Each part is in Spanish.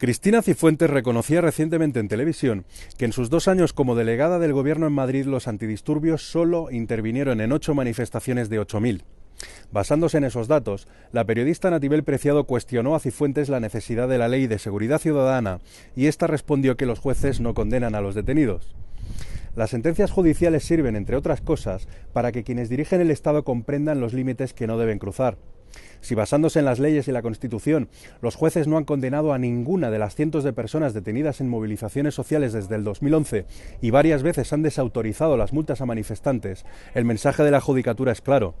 Cristina Cifuentes reconocía recientemente en televisión que en sus dos años como delegada del gobierno en Madrid los antidisturbios solo intervinieron en ocho manifestaciones de 8.000. Basándose en esos datos, la periodista Natibel Preciado cuestionó a Cifuentes la necesidad de la ley de seguridad ciudadana y ésta respondió que los jueces no condenan a los detenidos. Las sentencias judiciales sirven, entre otras cosas, para que quienes dirigen el Estado comprendan los límites que no deben cruzar. Si basándose en las leyes y la Constitución, los jueces no han condenado a ninguna de las cientos de personas detenidas en movilizaciones sociales desde el 2011 y varias veces han desautorizado las multas a manifestantes, el mensaje de la Judicatura es claro.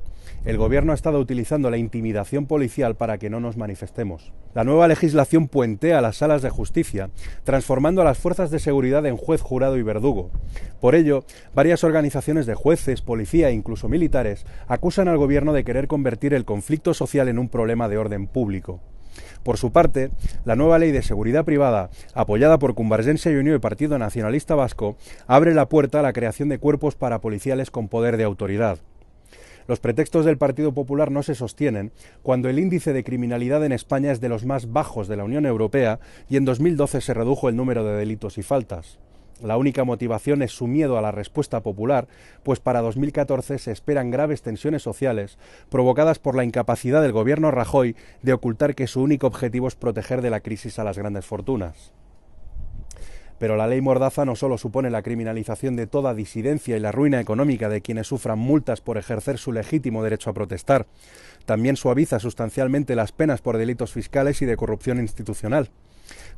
El Gobierno ha estado utilizando la intimidación policial para que no nos manifestemos. La nueva legislación puentea las salas de justicia, transformando a las fuerzas de seguridad en juez, jurado y verdugo. Por ello, varias organizaciones de jueces, policía e incluso militares acusan al Gobierno de querer convertir el conflicto social en un problema de orden público. Por su parte, la nueva ley de seguridad privada, apoyada por Convergencia y Unión y Partido Nacionalista Vasco, abre la puerta a la creación de cuerpos parapoliciales con poder de autoridad. Los pretextos del Partido Popular no se sostienen cuando el índice de criminalidad en España es de los más bajos de la Unión Europea y en 2012 se redujo el número de delitos y faltas. La única motivación es su miedo a la respuesta popular, pues para 2014 se esperan graves tensiones sociales provocadas por la incapacidad del gobierno Rajoy de ocultar que su único objetivo es proteger de la crisis a las grandes fortunas. Pero la ley Mordaza no solo supone la criminalización de toda disidencia y la ruina económica de quienes sufran multas por ejercer su legítimo derecho a protestar, también suaviza sustancialmente las penas por delitos fiscales y de corrupción institucional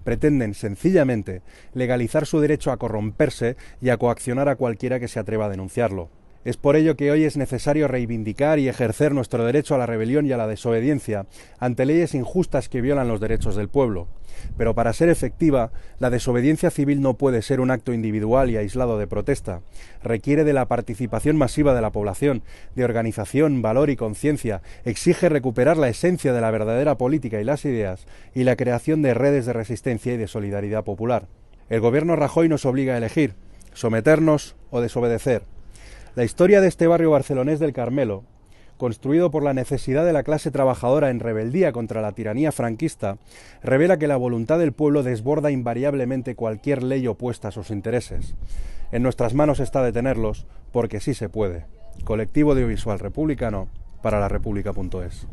pretenden sencillamente legalizar su derecho a corromperse y a coaccionar a cualquiera que se atreva a denunciarlo. Es por ello que hoy es necesario reivindicar y ejercer nuestro derecho a la rebelión y a la desobediencia ante leyes injustas que violan los derechos del pueblo. Pero para ser efectiva, la desobediencia civil no puede ser un acto individual y aislado de protesta. Requiere de la participación masiva de la población, de organización, valor y conciencia. Exige recuperar la esencia de la verdadera política y las ideas y la creación de redes de resistencia y de solidaridad popular. El gobierno Rajoy nos obliga a elegir someternos o desobedecer la historia de este barrio barcelonés del Carmelo, construido por la necesidad de la clase trabajadora en rebeldía contra la tiranía franquista, revela que la voluntad del pueblo desborda invariablemente cualquier ley opuesta a sus intereses. En nuestras manos está detenerlos, porque sí se puede. Colectivo Audiovisual Republicano para la República.es.